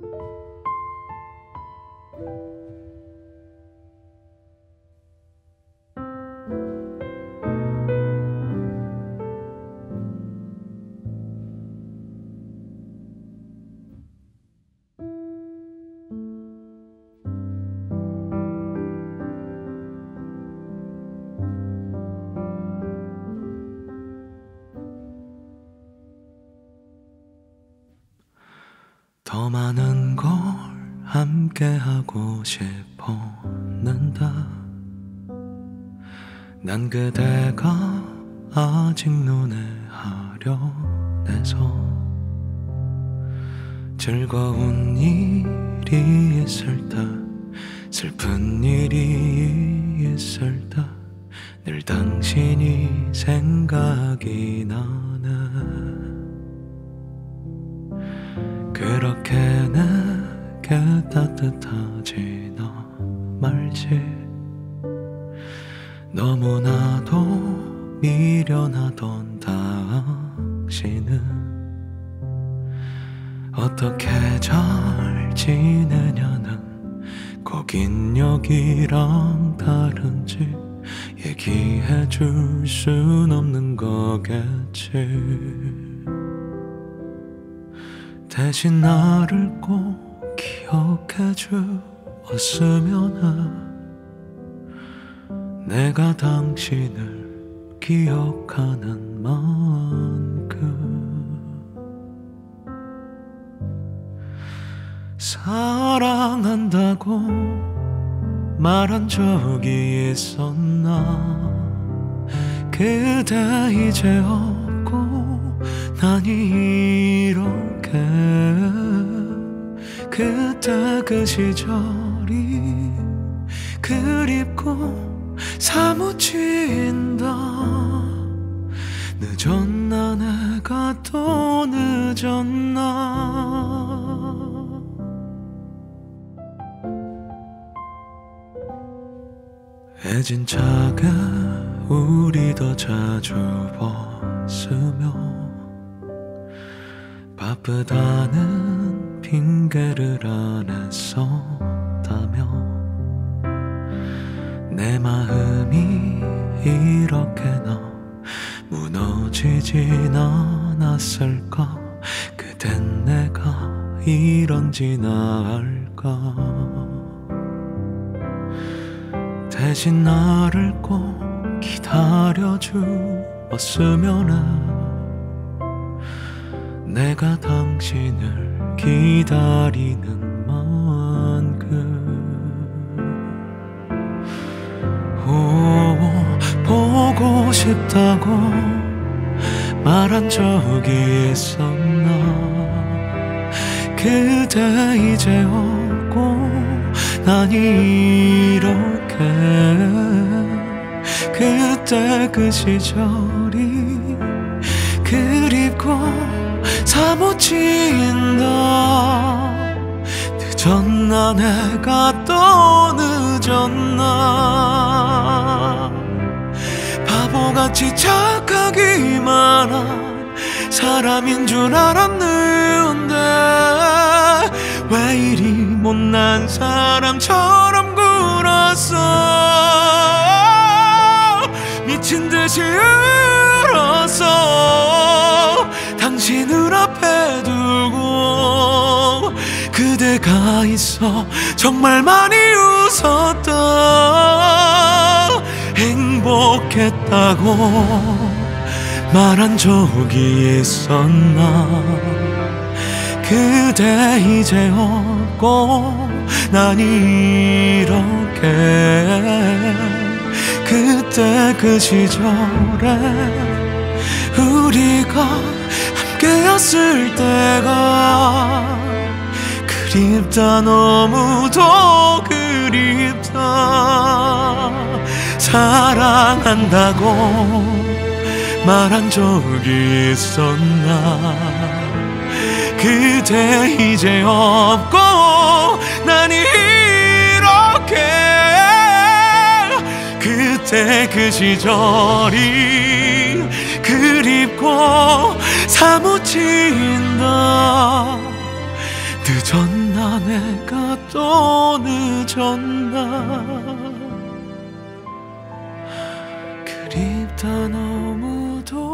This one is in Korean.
thank you 더 많은 걸 함께 하고 싶었는데 난 그대가 아직 눈에 하려내서 즐거운 일이 있을 때 슬픈 일이 있을 때 늘 당신이 생각이 나네 그렇게 내게 따뜻하지나 말지? 너무나도 미련하던 당신은 어떻게 잘 지내냐는 거긴 여기랑 다른지 얘기해 줄 순 없는 거겠지 대신 나를 꼭 기억해 주었으면 해 내가 당신을 기억하는 만큼 사랑한다고 말한 적이 있었나? 그대 이제 없고 난 이렇 게 그때 그 시절이 그립고 사무친다. 늦었나 내가 또 늦었나. 해진 차가 우리 더 자주 벗으며 바쁘다는 핑계를 안 했었다며 내 마음이 이렇게 나 무너지진 않았을까? 그댄 내가 이런지 나 알까? 대신 나를 꼭 기다려주었으면 해 내가 당신을 기다리는 만큼. 오, 보고 싶다고 말한 적이 있었나 그대 이제 없고 난 이렇게 그때 그 시절이 그립고 사무친다 늦었나 내가 또 늦었나. 바보같이 착하기만 한 사람인 줄 알았는데 왜 이리 못난 사람처럼 굴었어? 미친 듯이 울었어 있어. 정말 많이 웃었다 행복했다고 말한 적이 있었나. 그대 이제 없고 난 이렇게 그때 그 시절에 우리가 함께였을 때가 그립다 너무도 그립다. 사랑한다고 말한 적이 있었나? 그대 이제 없고 난 이렇게 그때 그 시절이 그립고 사무친다 늦었나 내가 또 늦었나? 그립다 너무도.